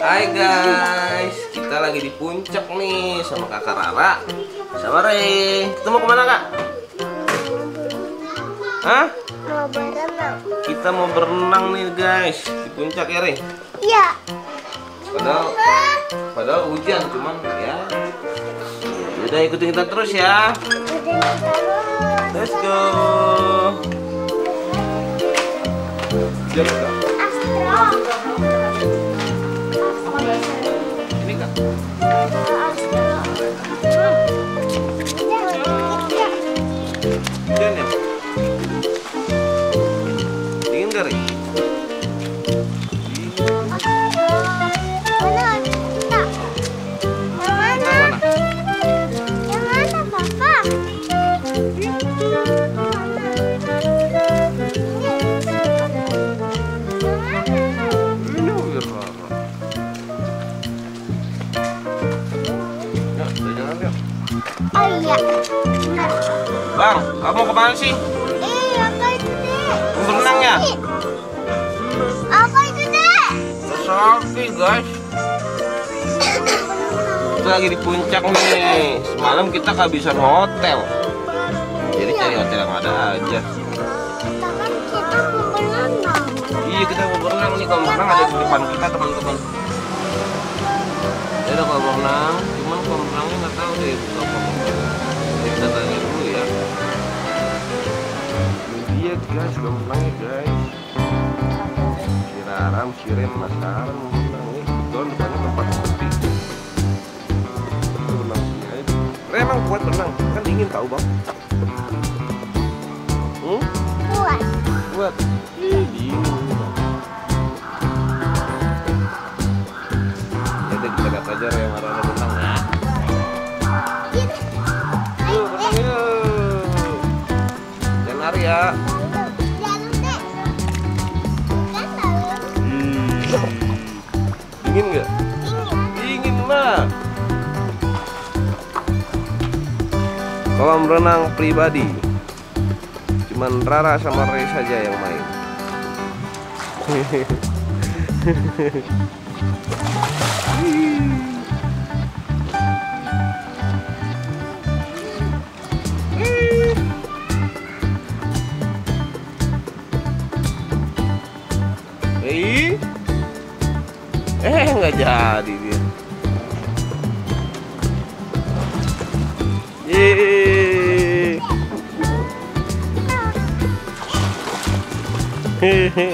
Hai guys, kita lagi di puncak nih sama kakak Rara sama Rey. Kita mau ke mana kak? Hah? Mau berenang. Kita mau berenang nih guys di puncak ya Rey. Iya. Padahal, padahal hujan cuman ya. Udah ikutin kita terus ya. Let's go. Kak. Astro. Ini kak. Hujan ya? Bang, kamu ke mana sih? Eh, apa itu deh? Berenang ya? Apa itu deh? Selfie guys. Kita lagi di puncak nih. Semalam kita kehabisan hotel. Jadi cari hotel yang ada aja. Tangan kita mau berenang. Iya kita mau berenang nih. Kalau berenang ada di depan kita teman-teman. Ya udah kalau berenang, cuman kalau berenangnya nggak tahu deh apa. Jadi Iya guys, udah berenang ya guys. Si Raram, si Ren penasaran mau berenang nih. Kebetulan depannya tempat berenang sini aja. Kuat berenang, kan dingin tahu bang. Hmm? Kuat. Kuat. Ih, dingin. Jadi kita lihat aja yang ada berenang ya. Yuk, berenang yuk. Jangan lari ya. Kolam renang pribadi. Cuman Rara sama Ray saja yang main. Eh, nggak jadi Yeay. Hehe.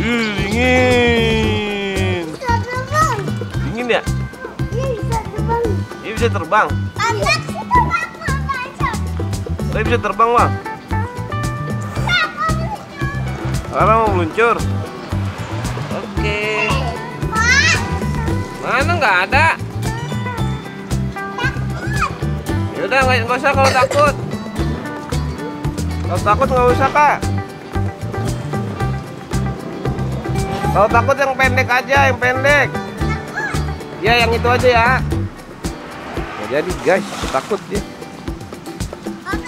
Ih, dingin. Bisa terbang. Dingin ya? Iya, bisa terbang. Ini bisa terbang. Anak situ apa? Tapi bisa terbang, Bang. Rara mau meluncur. Oke. Pak, Mana nggak ada? Ya udah nggak usah kalau takut. Kalau takut nggak usah kak. Kalau takut yang pendek aja, yang pendek. Ya yang itu aja ya. Nggak jadi guys, takut dia. Anu.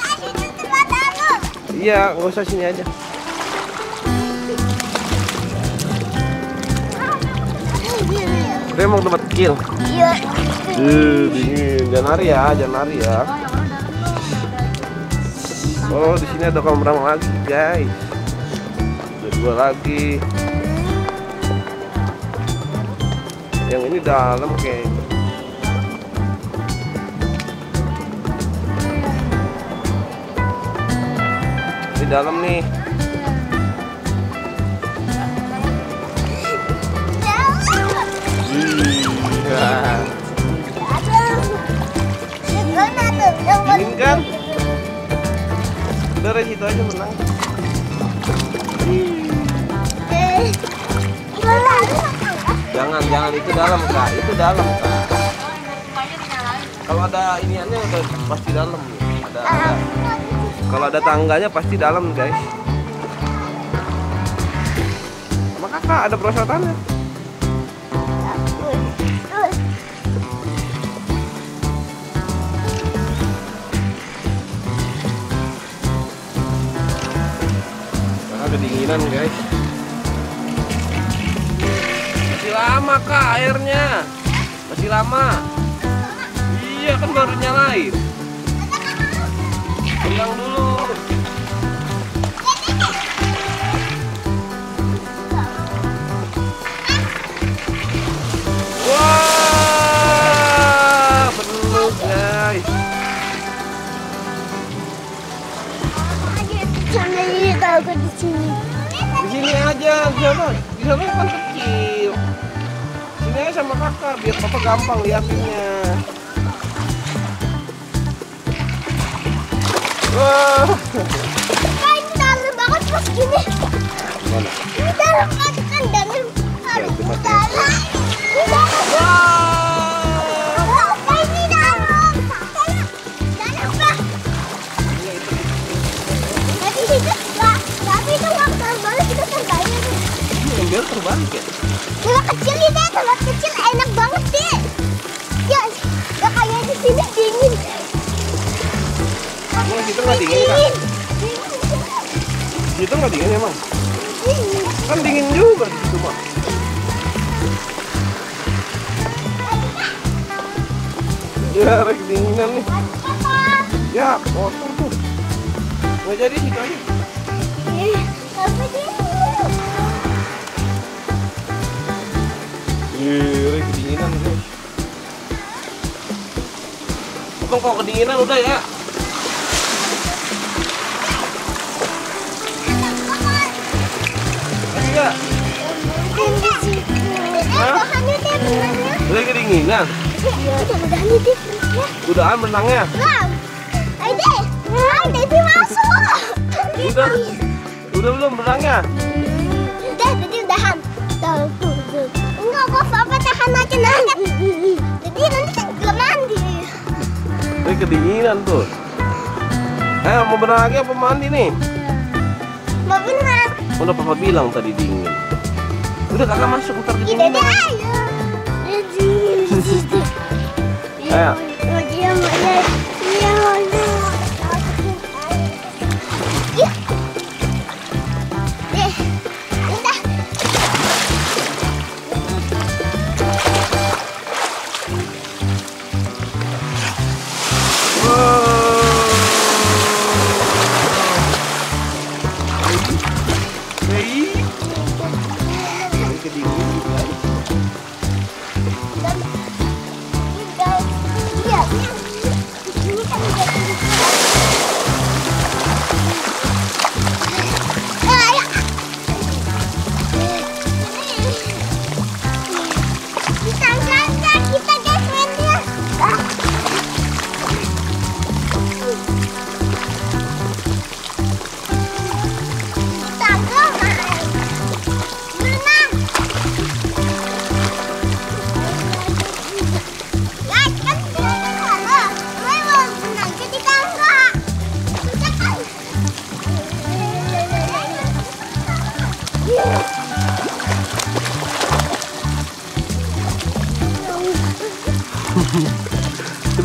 Iya, nggak usah sini aja. Dia mau tempat kecil. Iya. Eh, dingin. Jangan lari ya, jangan lari ya. Oh, di sini ada kolam renang lagi, guys. Ada dua lagi. Yang ini dalam kayaknya. Di dalam nih. Udah situ aja menang. Jangan, jangan itu dalam kak, itu dalam kak. Kalau ada iniannya udah pasti dalam. Ada, ada. Kalau ada tangganya pasti dalam guys. Sama kakak ada perosotannya. Kedinginan guys. Masih lama kak airnya. Masih lama. Iya kan baru nyalain. Hilang dulu. Wah penuh guys. Di sini. Aja di sana di sana kan kecil sini aja sama kakak biar papa gampang liatinnya wah Kak, ini dalam banget pas gini. mana Ini dalam banget kan dalam. Harus itu mah dalam. Ini dalam. Ya Tempat kecil ini deh, tempat kecil enak banget deh. Ya, ya kayak di sini dingin. emang situ nggak dingin kak Dingin. situ nggak dingin emang Dingin. kan dingin juga di situ mah ya rek dinginan nih ya kotor tuh nggak jadi situ aja Eh, apa dia? Iya, kedinginan guys. Abang kok kedinginan udah ya? Lagi nggak? Mungkin di situ. Eh, Hah? Udah kedinginan? Ya. Ya, Udahan benangnya? Bang. Aide. Aide, masuk. Udah. Udah belum benangnya? Udah, jadi udahan. Jadi nanti kan belum mandi. Udah kedinginan tuh. Ayo mau benang lagi apa mandi nih? Mau benar. Udah papa bilang tadi dingin. Udah kakak masuk ntar kedinginan. ayo. Ayo.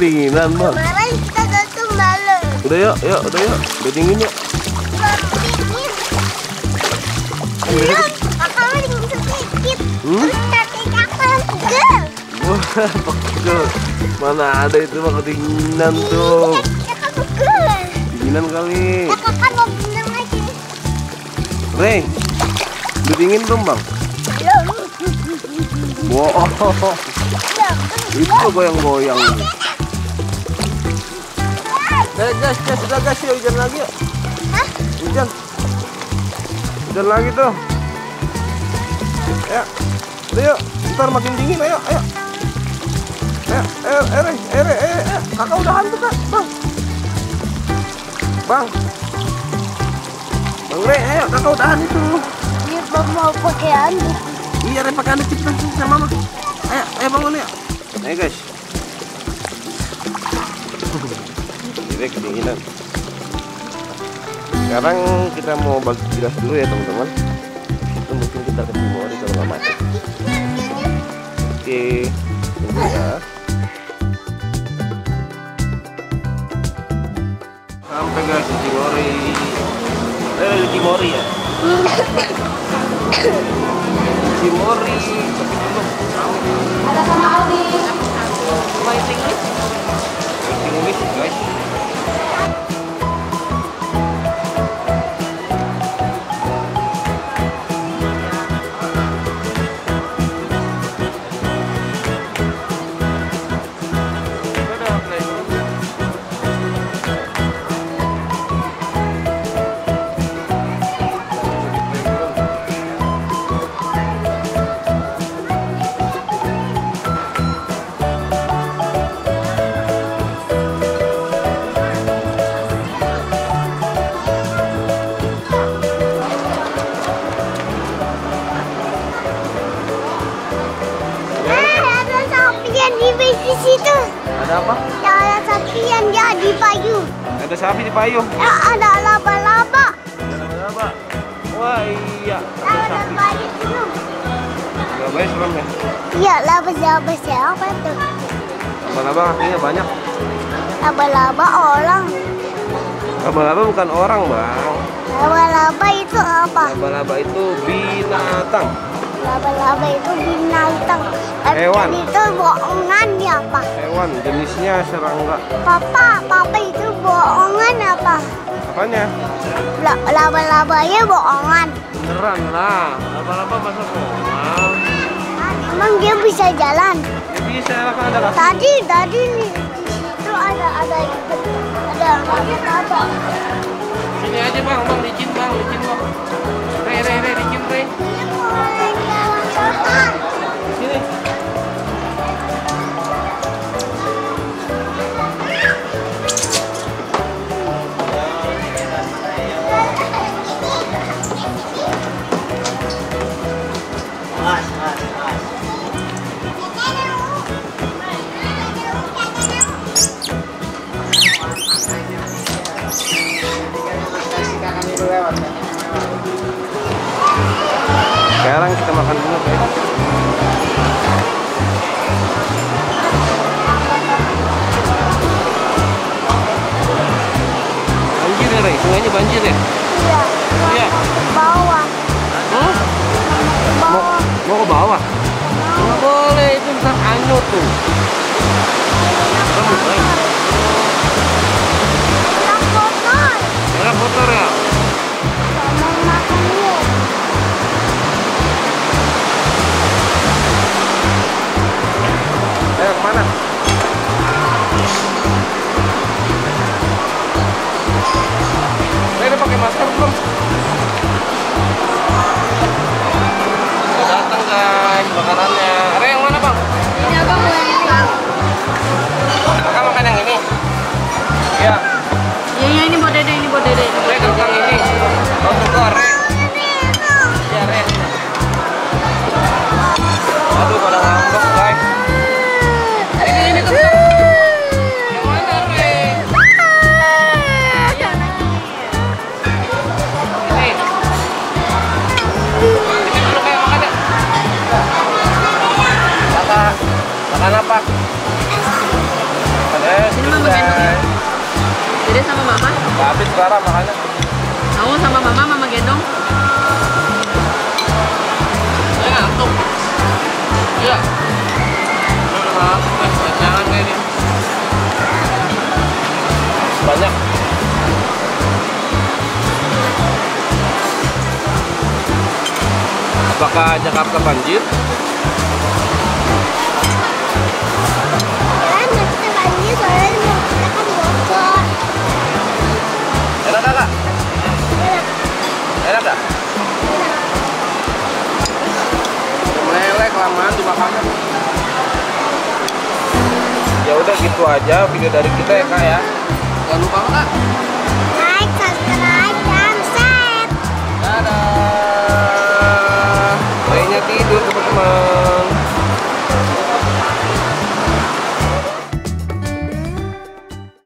Kedinginan bang. Kemarin kita datang malam. Udah yuk, yuk, udah yuk. Udah dingin yuk. Dingin. Iya, kakak dingin sedikit. Hmm? Terus kaki kakak pegel. Wah, pegel. Mana ada itu mah kedinginan tuh. Kaki kakak pegel. Dinginan kali. Kakak mau berenang lagi. Rey, udah dingin belum bang? Belum. Wow, Belum. itu goyang-goyang. Eh guys, guys, udah guys, yuk hujan lagi yuk. Hah? Hujan. Hujan lagi tuh. Ayo, udah yuk. Ntar makin dingin, ayo, ayo. Ayo, Rey, ayo, Rey, ayo, ayo. Kakak udah hantu kak, bang. Bang. Bang Rey, ayo, kakak udahan itu. Dia mau pakai anduk. Iya, Rey pakai anduk cepetan sama mama. Ayo, ayo bangun ya. Ayo guys. Ini kedinginan. Sekarang kita mau bagi jelas dulu ya teman-teman. Itu mungkin kita ke Timori kalau nggak macet. Oke, tunggu ya. Sampai guys di Timori. Eh di Timori ya. Si Mori, tapi belum. Ada payung. Ya, ada laba-laba. Ada apa? Wah iya. Dulu. Gak baik serem ya. Ya, laba-laba siapa tuh? Laba-laba kakinya banyak. Laba-laba orang. Laba-laba bukan orang bang. Laba-laba itu apa? Laba-laba itu binatang. Laba-laba itu binatang. Hewan. Dan itu bohongan ya, Pak. Hewan jenisnya serangga. Papa, papa itu bohongan apa? Apanya? La- Laba-labanya bohongan. Beneran lah. Laba-laba masa bohong. Emang dia bisa jalan? Ya bisa kan ada. Tadi, tadi nih di situ ada ada ada ada ada. Sini aja bang, bang licin bang, licin bang. Ya? Sungainya banjir ya? Iya. Iya. Bawah, Hah? Mau, bawah. mau ke bawah? Nggak boleh, itu ntar hanyut tuh. Kamu, Rey. Enak kotor. Enak kotor ya? Ayo ke mana? Sekarang makannya. Kamu sama mama, mama gendong. Saya ngantuk. Iya. Jangan kayak ini. Banyak. Apakah Jakarta banjir? itu aja video dari kita ya kak ya. Jangan lupa kak. Like subscribe dan share. Dadah. Mainnya tidur teman-teman.